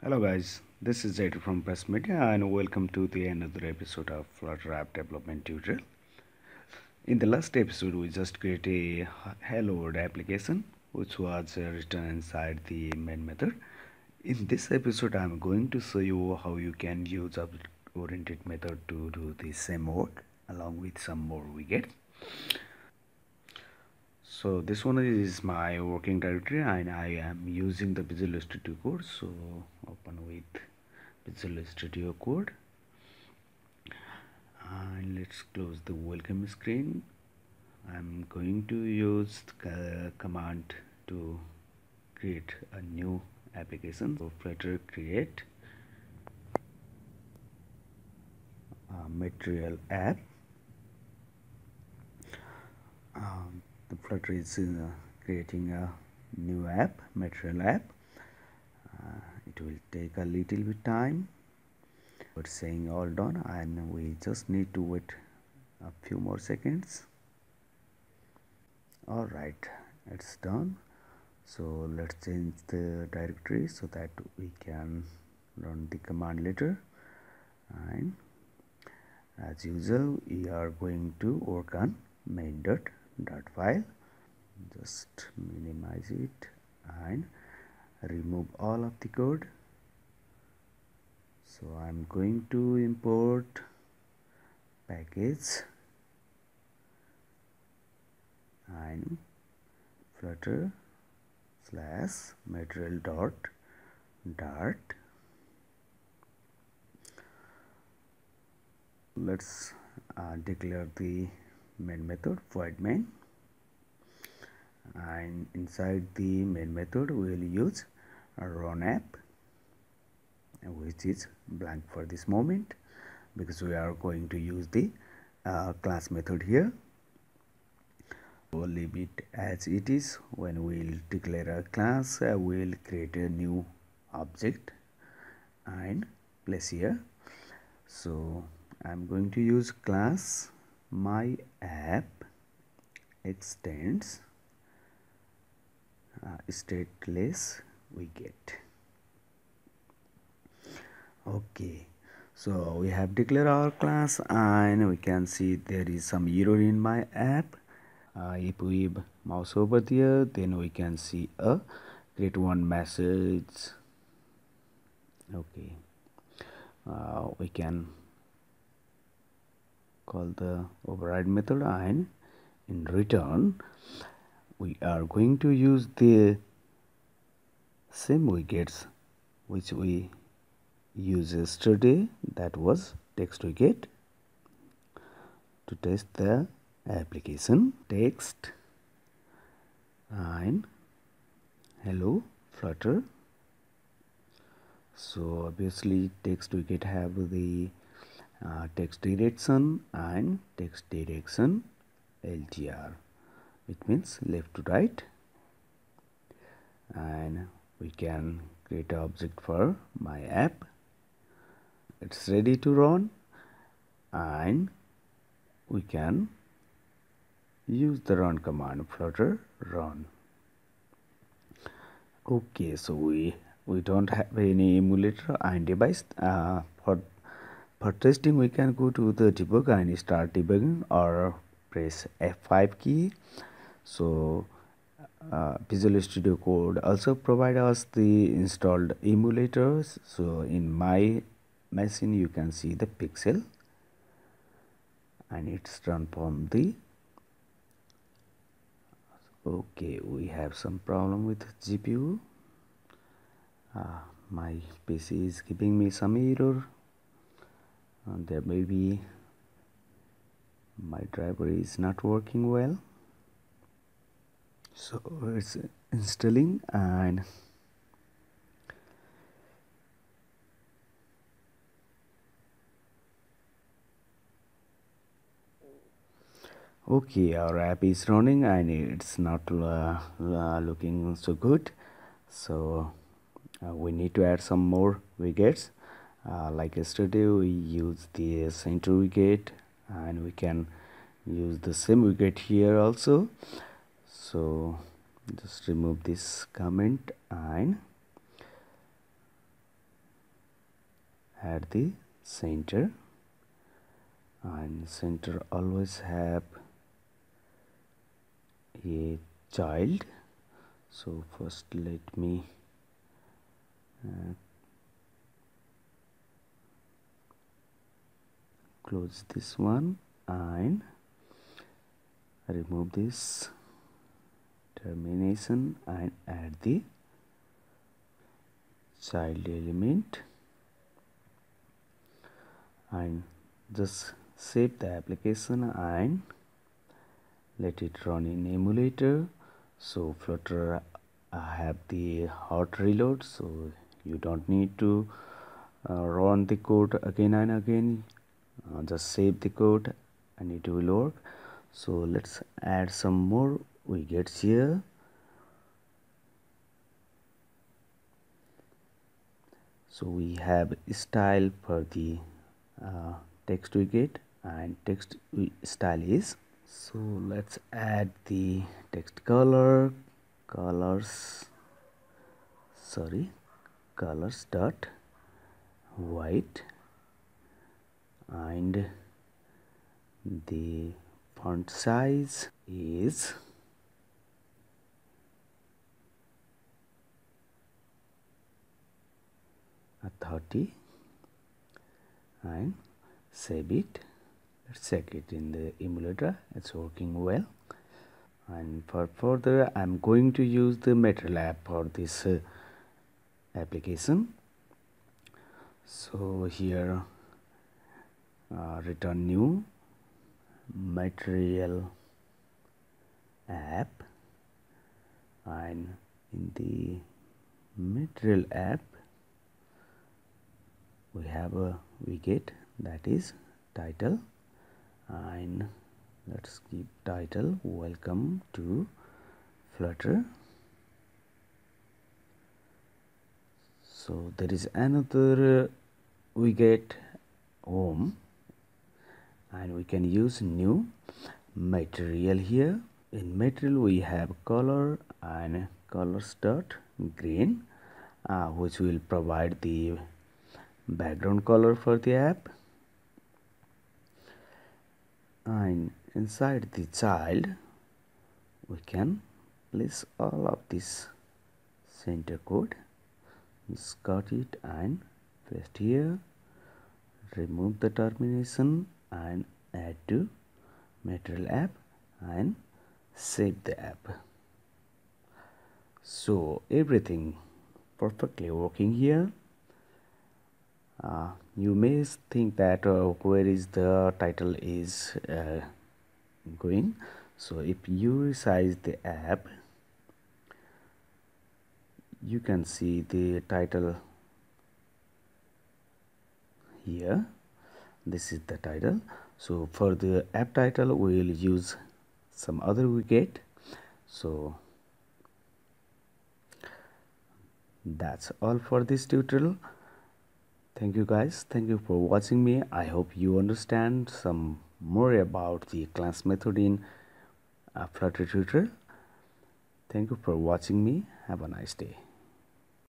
Hello guys, this is Zaid from Braces Media and welcome to the another episode of Flutter app development tutorial. In the last episode we just created a hello world application which was uh, written inside the main method. In this episode I am going to show you how you can use object oriented method to do the same work along with some more widgets so this one is my working directory and I am using the Visual Studio Code. So open with Visual Studio Code. And let's close the welcome screen. I'm going to use the command to create a new application. So flutter create material app. Um, the flutter is uh, creating a new app material app. Uh, it will take a little bit time but saying all done and we just need to wait a few more seconds. All right it's done. So let's change the directory so that we can run the command later and as usual we are going to work on main dot file. Just minimize it and remove all of the code. So I'm going to import package and flutter slash material dot dart. Let's uh, declare the main method void main. And inside the main method we will use run app which is blank for this moment because we are going to use the uh, class method here. We'll leave it as it is. When we'll declare a class uh, we'll create a new object and place here. So I'm going to use class my app extends uh, stateless widget okay so we have declared our class and we can see there is some error in my app. Uh, if we mouse over there then we can see a create one message. Okay. Uh, we can call the override method and in return we are going to use the same widgets which we used yesterday that was text widget to test the application text. And hello flutter. So obviously text widget have the uh, text direction and text direction LTR it means left to right. And we can create an object for my app. It's ready to run. And we can use the run command flutter run. Okay so we we don't have any emulator and device uh, for for testing we can go to the debug and start debugging or press F5 key. So uh, Visual Studio Code also provide us the installed emulators. So in my machine you can see the pixel and it's run from the okay we have some problem with GPU uh, my PC is giving me some error and there may be my driver is not working well. So it's installing and okay our app is running and it's not uh, uh, looking so good. So uh, we need to add some more widgets uh, like yesterday we use the center widget and we can use the same widget here also. So just remove this comment and add the center. And center always have a child. So first let me uh, close this one and remove this termination and add the child element. And just save the application and let it run in emulator. So flutter I have the hot reload so you don't need to uh, run the code again and again uh, just save the code and it will work. So let's add some more. Widgets here. So we have style for the uh, text widget and text style is. So let's add the text color colors sorry colors dot white and the font size is a 30 and save it. Let's check it in the emulator. It's working well. And for further I'm going to use the MaterialApp for this uh, application. So here uh, return new material app. And in the material app we have a widget that is title. And let's keep title. Welcome to flutter. So there is another widget home and we can use new material here. In material we have color and color dot green uh, which will provide the background color for the app. And inside the child we can place all of this center code. Just cut it and paste here. Remove the termination and add to material app and save the app. So everything perfectly working here. Uh, you may think that uh, where is the title is uh, going. So if you resize the app you can see the title here this is the title. So for the app title we will use some other widget. So that's all for this tutorial. Thank you guys. Thank you for watching me. I hope you understand some more about the class method in flutter tutorial. Thank you for watching me. Have a nice day